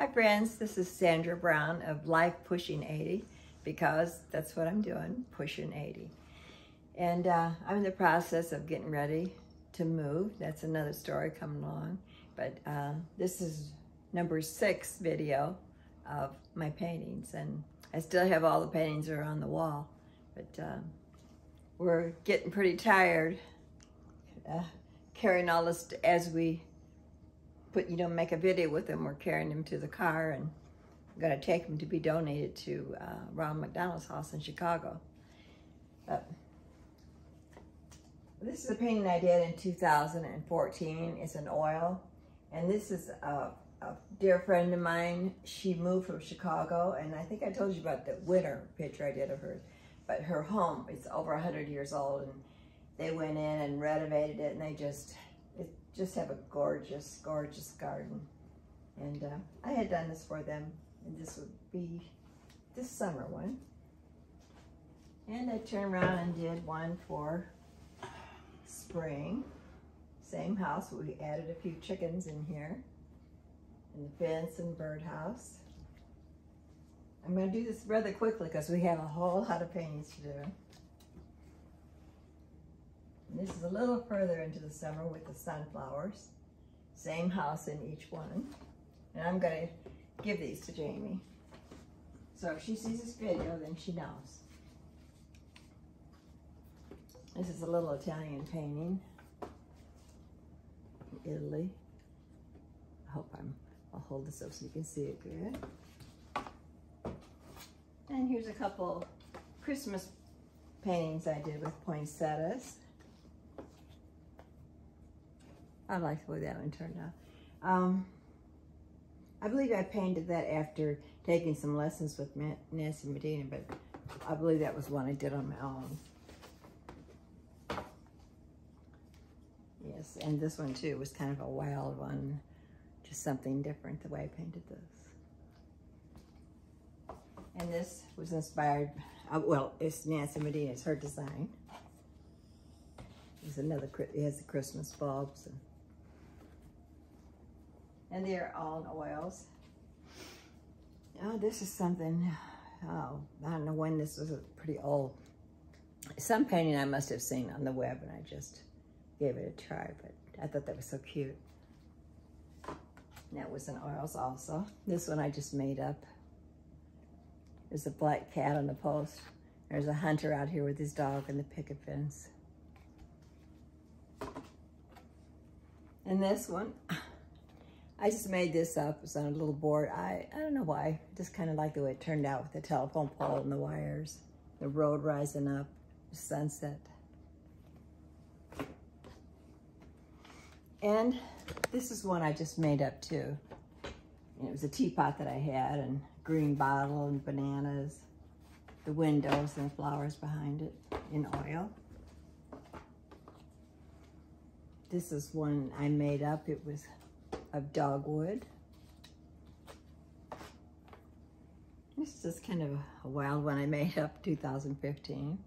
Hi friends, this is Sandra Brown of Life Pushing 80 because that's what I'm doing, pushing 80. And uh, I'm in the process of getting ready to move. That's another story coming along. But uh, this is number six video of my paintings. And I still have all the paintings that are on the wall. But uh, we're getting pretty tired uh, carrying all this as we put, you know, make a video with them. We're carrying them to the car and going to take them to be donated to uh, Ronald McDonald's house in Chicago. But this is a painting I did in 2014. It's an oil. And this is a, a dear friend of mine. She moved from Chicago. And I think I told you about the winter picture I did of her. But her home is over 100 years old. And they went in and renovated it. And they just just have a gorgeous, gorgeous garden. And uh, I had done this for them, and this would be this summer one. And I turned around and did one for spring. Same house, we added a few chickens in here. And the fence and birdhouse. I'm gonna do this rather quickly because we have a whole lot of paintings to do. This is a little further into the summer with the sunflowers. Same house in each one. And I'm gonna give these to Jamie. So if she sees this video, then she knows. This is a little Italian painting in Italy. I hope I'm, I'll hold this up so you can see it good. And here's a couple Christmas paintings I did with poinsettias. I like the way that one turned out. Um, I believe I painted that after taking some lessons with Nancy Medina, but I believe that was one I did on my own. Yes, and this one too was kind of a wild one, just something different the way I painted this. And this was inspired, uh, well, it's Nancy Medina, it's her design. There's another, it has the Christmas bulbs and and they're all in oils. Oh, this is something, oh, I don't know when this was pretty old. Some painting I must have seen on the web and I just gave it a try, but I thought that was so cute. that was in oils also. This one I just made up. There's a black cat on the post. There's a hunter out here with his dog and the picket fence. And this one, I just made this up. It's on a little board. I, I don't know why. Just kind of like the way it turned out with the telephone pole and the wires. The road rising up, the sunset. And this is one I just made up too. it was a teapot that I had and green bottle and bananas, the windows and the flowers behind it in oil. This is one I made up. It was of dogwood. This is kind of a wild one I made up 2015.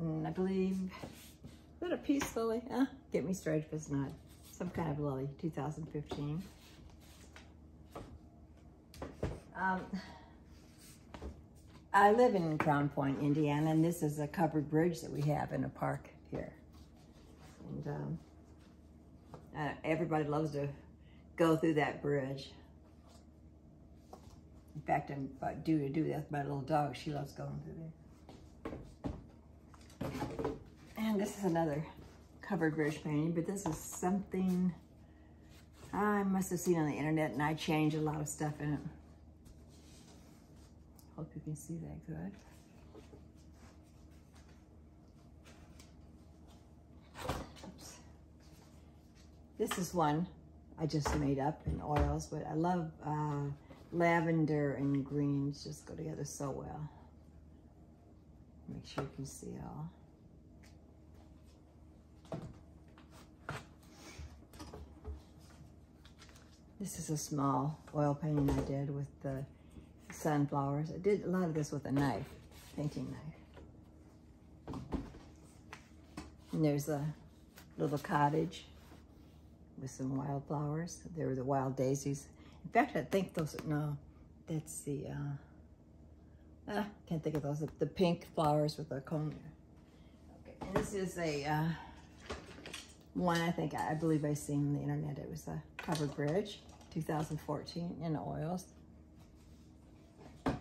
And I believe, is that a peace lily? Huh? Get me straight if it's not. Some kind of lily, 2015. Um, I live in Crown Point, Indiana, and this is a covered bridge that we have in a park here. And um, uh, everybody loves to go through that bridge. In fact, I'm about due to do that with my little dog. She loves going through there. And this is another covered bridge painting, but this is something I must have seen on the internet and I changed a lot of stuff in it. Hope you can see that good. This is one I just made up in oils, but I love uh, lavender and greens just go together so well. Make sure you can see it all. This is a small oil painting I did with the sunflowers. I did a lot of this with a knife, painting knife. And there's a little cottage with some wildflowers. They were the wild daisies. In fact, I think those, no, that's the, uh, ah, can't think of those, the, the pink flowers with the cone. Okay, and this is a, uh, one I think, I believe I seen on the internet. It was a covered bridge, 2014 in oils. Okay.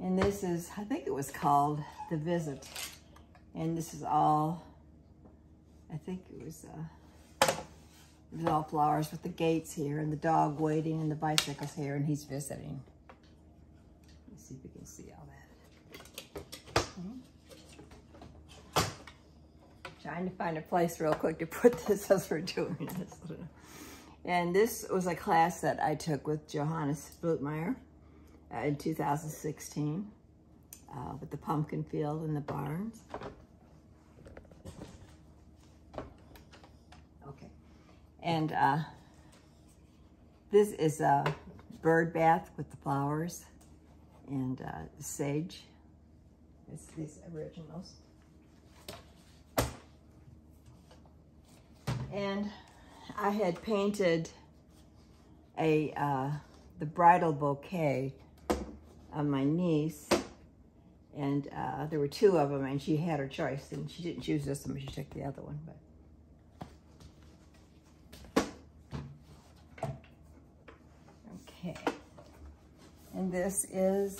And this is, I think it was called The Visit. And this is all, I think it was, uh, it all flowers with the gates here and the dog waiting and the bicycles here and he's visiting. Let's see if we can see all that. Okay. Trying to find a place real quick to put this as we're doing this. And this was a class that I took with Johannes Blutmeyer uh, in 2016 uh, with the pumpkin field and the barns. And uh, this is a bird bath with the flowers and uh, sage. It's these originals. And I had painted a uh, the bridal bouquet on my niece and uh, there were two of them and she had her choice and she didn't choose this one but she took the other one but Okay. And this is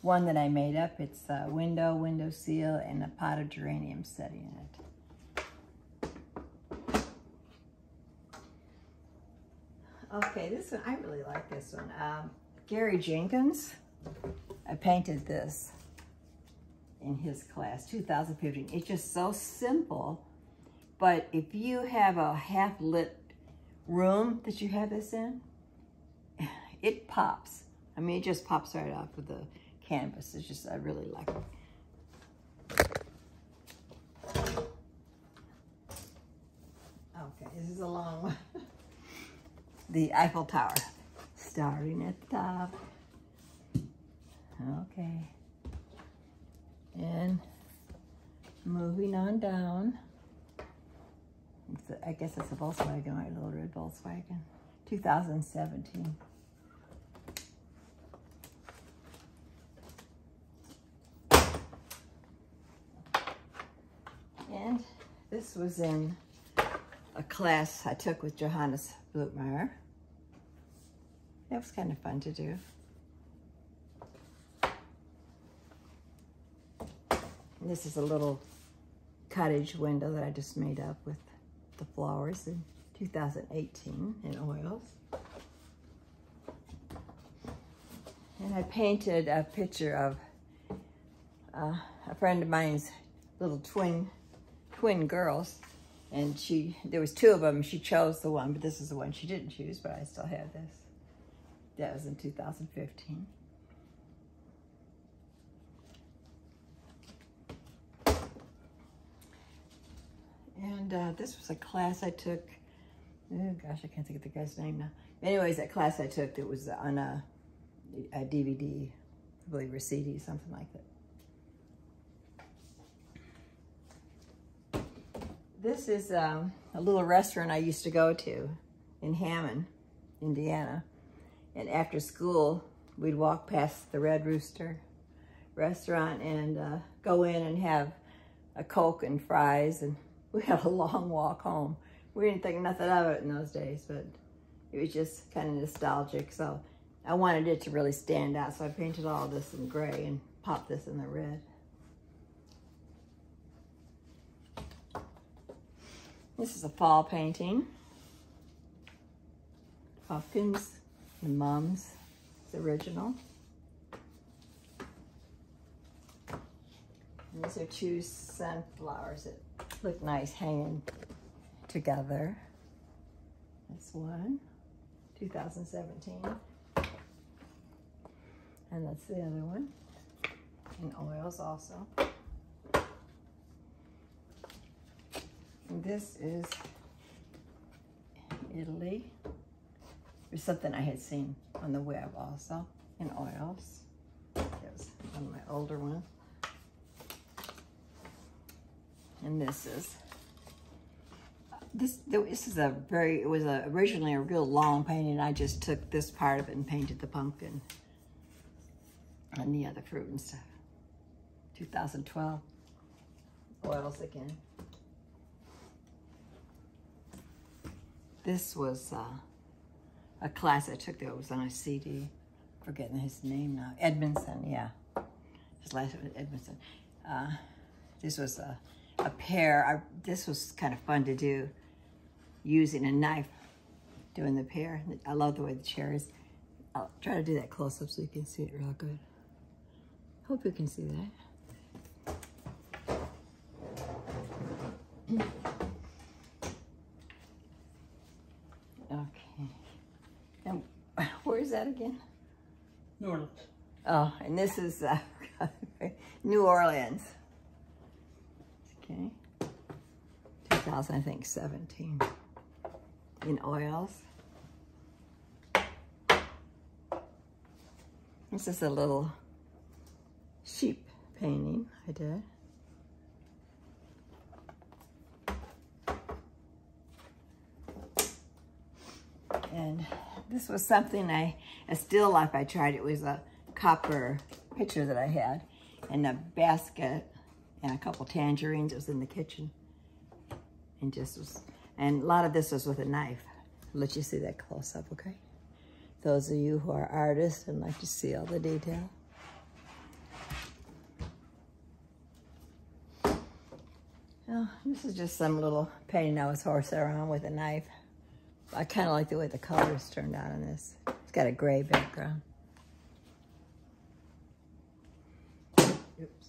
one that I made up. It's a window, window seal, and a pot of geranium setting in it. Okay, this one, I really like this one. Um, Gary Jenkins, I painted this in his class, 2015. It's just so simple, but if you have a half-lit room that you have this in, it pops. I mean, it just pops right off of the canvas. It's just, I really like it. Okay, this is a long one. the Eiffel Tower, starting at the top. Okay. And moving on down. I guess it's a Volkswagen, right? A little red Volkswagen. 2017. This was in a class I took with Johannes Blutmeyer. That was kind of fun to do. And this is a little cottage window that I just made up with the flowers in 2018 in oils. And I painted a picture of uh, a friend of mine's little twin twin girls. And she, there was two of them. She chose the one, but this is the one she didn't choose, but I still have this. That was in 2015. And uh, this was a class I took. Oh gosh, I can't think of the guy's name now. Anyways, that class I took that was on a, a DVD, I believe, or CD, something like that. This is um, a little restaurant I used to go to in Hammond, Indiana. And after school, we'd walk past the Red Rooster restaurant and uh, go in and have a Coke and fries. And we had a long walk home. We didn't think nothing of it in those days, but it was just kind of nostalgic. So I wanted it to really stand out. So I painted all this in gray and popped this in the red. This is a fall painting. Pumpkins, the mums, it's original. And these are two sunflowers that look nice hanging together. That's one, 2017. And that's the other one, in oils also. This is Italy. There's something I had seen on the web also in oils. There's one of my older ones. And this is this this is a very it was a, originally a real long painting. I just took this part of it and painted the pumpkin and the other fruit and stuff. 2012 oils again. This was uh, a class I took that was on a CD. Forgetting his name now. Edmondson, yeah. His last name was Edmondson. Uh, this was a, a pear. I, this was kind of fun to do using a knife doing the pear. I love the way the cherries. I'll try to do that close up so you can see it real good. Hope you can see that. Okay. And where is that again? New Orleans. Oh, and this is uh, New Orleans. Okay. 2000, I think, 17. In oils. This is a little sheep painting I did. And this was something I, a still life I tried. It was a copper pitcher that I had and a basket and a couple tangerines. It was in the kitchen. And just was, and a lot of this was with a knife. I'll let you see that close up, okay? Those of you who are artists and like to see all the detail. Oh, this is just some little painting I was horsing around with a knife. I kind of like the way the colors turned out on this. It's got a gray background. Oops.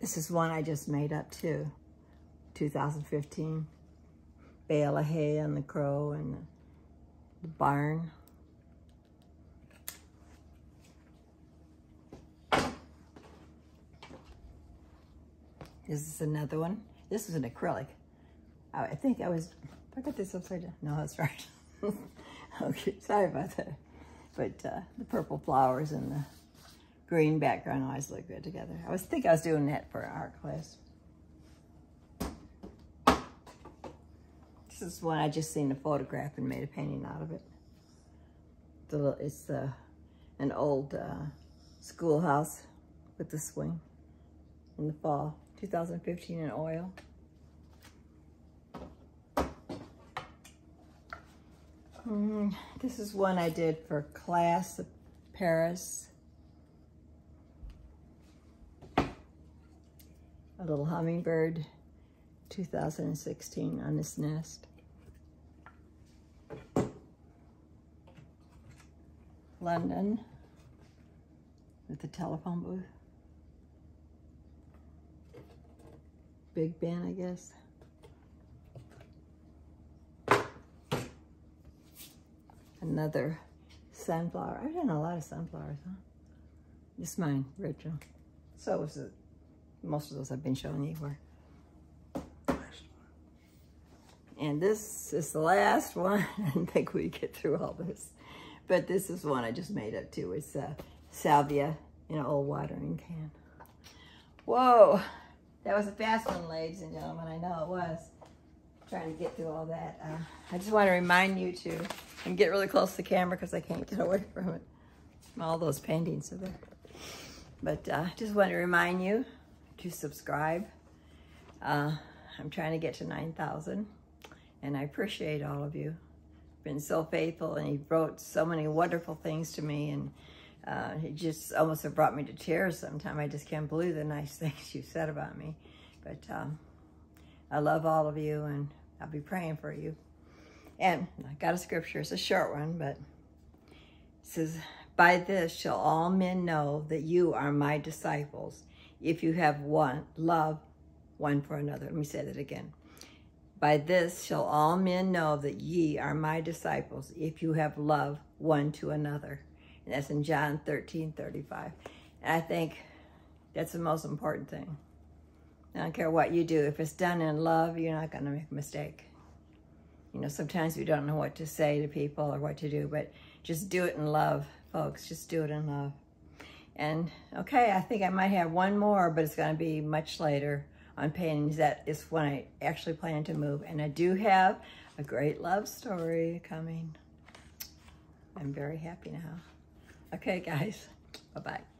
This is one I just made up too, 2015. Bale of hay and the crow and the barn. This is another one. This is an acrylic. I think I was, I got this upside down. No, that's right. okay, sorry about that. But uh, the purple flowers and the green background always look good together. I was think I was doing that for art class. This is one I just seen a photograph and made a painting out of it. The, it's the, an old uh, schoolhouse with the swing in the fall. 2015 in oil. Mm, this is one I did for class of Paris. A little hummingbird, 2016 on this nest. London with the telephone booth. Big Ben, I guess. Another sunflower. I've done a lot of sunflowers, huh? This mine, original. So was it. Most of those I've been showing you were. And this is the last one. I didn't think we'd get through all this. But this is one I just made up too. It's uh, salvia in an old watering can. Whoa. That was a fast one, ladies and gentlemen. I know it was. Trying to get through all that. Uh, I just want to remind you to and get really close to the camera because I can't get away from it. All those paintings are there. But uh, just want to remind you to subscribe. Uh, I'm trying to get to 9,000 and I appreciate all of you. Been so faithful and he wrote so many wonderful things to me and uh, it just almost have brought me to tears sometime. I just can't believe the nice things you said about me. But um, I love all of you, and I'll be praying for you. And I got a scripture. It's a short one, but it says, By this shall all men know that you are my disciples, if you have one love one for another. Let me say that again. By this shall all men know that ye are my disciples, if you have love one to another. And that's in John 13, 35. And I think that's the most important thing. I don't care what you do. If it's done in love, you're not going to make a mistake. You know, sometimes we don't know what to say to people or what to do, but just do it in love, folks. Just do it in love. And okay, I think I might have one more, but it's going to be much later on paintings. That is when I actually plan to move. And I do have a great love story coming. I'm very happy now. Okay, guys. Bye-bye.